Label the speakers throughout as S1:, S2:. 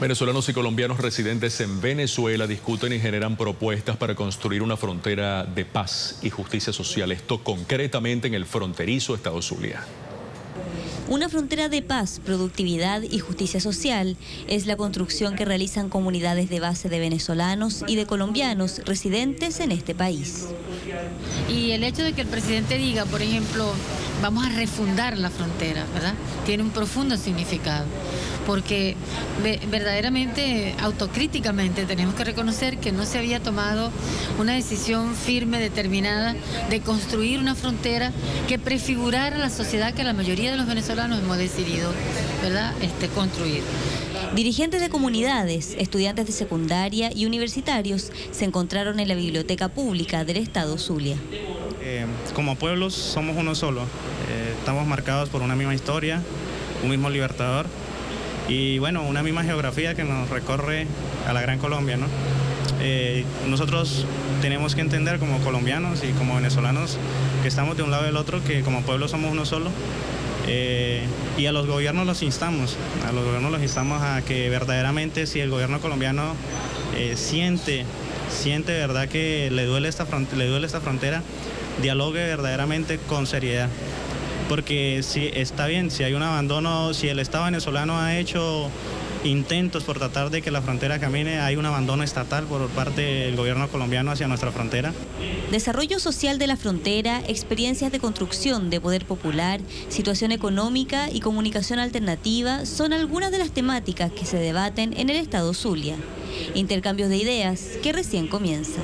S1: Venezolanos y colombianos residentes en Venezuela discuten y generan propuestas para construir una frontera de paz y justicia social. Esto concretamente en el fronterizo Estado Zulia.
S2: Una frontera de paz, productividad y justicia social es la construcción que realizan comunidades de base de venezolanos y de colombianos residentes en este país.
S3: Y el hecho de que el presidente diga, por ejemplo, vamos a refundar la frontera, ¿verdad? Tiene un profundo significado, porque verdaderamente, autocríticamente, tenemos que reconocer que no se había tomado una decisión firme, determinada, de construir una frontera que prefigurara la sociedad que la mayoría de los venezolanos hemos decidido, ¿verdad?, este, construir.
S2: Dirigentes de comunidades, estudiantes de secundaria y universitarios se encontraron en la biblioteca pública del estado Zulia.
S4: Eh, como pueblos somos uno solo, eh, estamos marcados por una misma historia, un mismo libertador y bueno, una misma geografía que nos recorre a la Gran Colombia. ¿no? Eh, nosotros tenemos que entender como colombianos y como venezolanos que estamos de un lado del otro, que como pueblo somos uno solo eh, y a los gobiernos los instamos, a los gobiernos los instamos a que verdaderamente si el gobierno colombiano eh, siente, siente verdad que le duele, esta le duele esta frontera, dialogue verdaderamente con seriedad. Porque si está bien, si hay un abandono, si el Estado venezolano ha hecho intentos por tratar de que la frontera camine, hay un abandono estatal por parte del gobierno colombiano hacia nuestra frontera.
S2: Desarrollo social de la frontera, experiencias de construcción de poder popular, situación económica y comunicación alternativa son algunas de las temáticas que se debaten en el estado Zulia. Intercambios de ideas que recién comienza.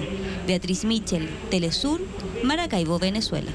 S2: Beatriz Michel, Telesur, Maracaibo, Venezuela.